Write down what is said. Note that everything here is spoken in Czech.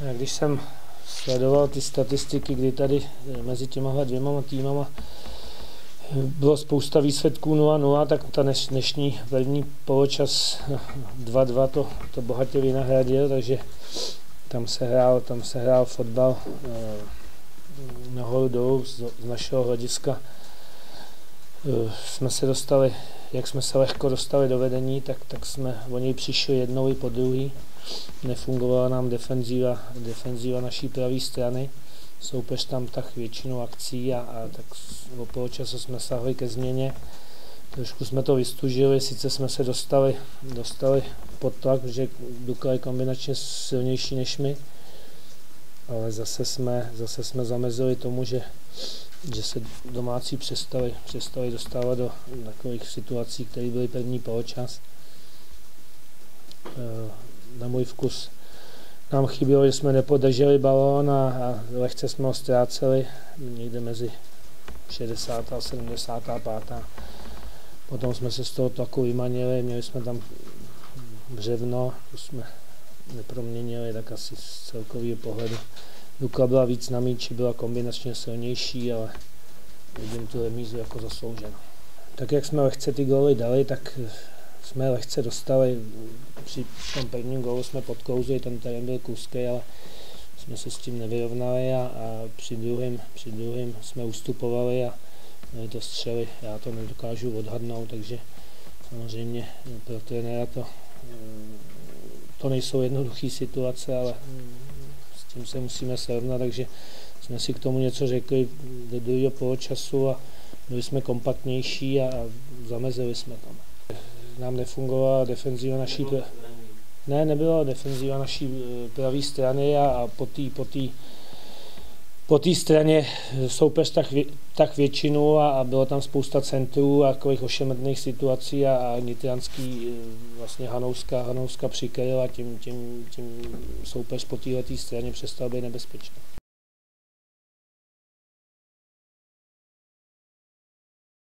Když jsem sledoval ty statistiky, kdy tady eh, mezi těma dvěma týmama eh, bylo spousta výsledků 0-0, tak ta dnešní první poločas 2-2 to, to bohatě vynahradil, takže tam se hrál, tam se hrál fotbal eh, nahoru dolů z, z našeho hlediska. Jsme se dostali, jak jsme se lehko dostali do vedení, tak, tak jsme o něj přišli jednou i po druhý nefungovala nám defenzíva, defenzíva naší pravé strany. Soupeř tam tak většinu akcí a, a tak o poločasu jsme sahli ke změně. Trošku jsme to vystužili, sice jsme se dostali, dostali pod tlak, že Dukla je kombinačně silnější než my, ale zase jsme, zase jsme zamezili tomu, že, že se domácí přestali, přestali dostávat do takových situací, které byly první poločas eh, na můj vkus nám chybělo, že jsme nepodrželi balón a, a lehce jsme ho ztráceli někde mezi 60. a 75. Potom jsme se z toho tlaku vymanili, měli jsme tam břevno, to jsme neproměnili, tak asi z celkového pohledu. Dukla byla víc na míči, byla kombinačně silnější, ale vidím tu remízu jako zaslouženo. Tak jak jsme lehce ty góly dali, tak jsme lehce dostali, při tom prvním gólu jsme podkouzli, ten terén byl kuský, ale jsme se s tím nevyrovnali a, a při, druhém, při druhém jsme ustupovali a měli to střely. Já to nedokážu odhadnout, takže samozřejmě pro trenéra to, to nejsou jednoduché situace, ale tím se musíme srovnat, takže jsme si k tomu něco řekli do druhého poločasu a byli jsme kompaktnější a zamezili jsme tam. Nám nefungovala defenzíva naší ne, nebyla defenzíva naší eh, pravé strany a, a po té po tý, po tý straně soupeř tak, vě, tak většinu a, a bylo tam spousta centrů a takových ošemetných situací a, a nitranský eh, vlastně Hanouska, Hanouska přikryl a tím, tím, tím soupeř po této straně přestal být nebezpečný.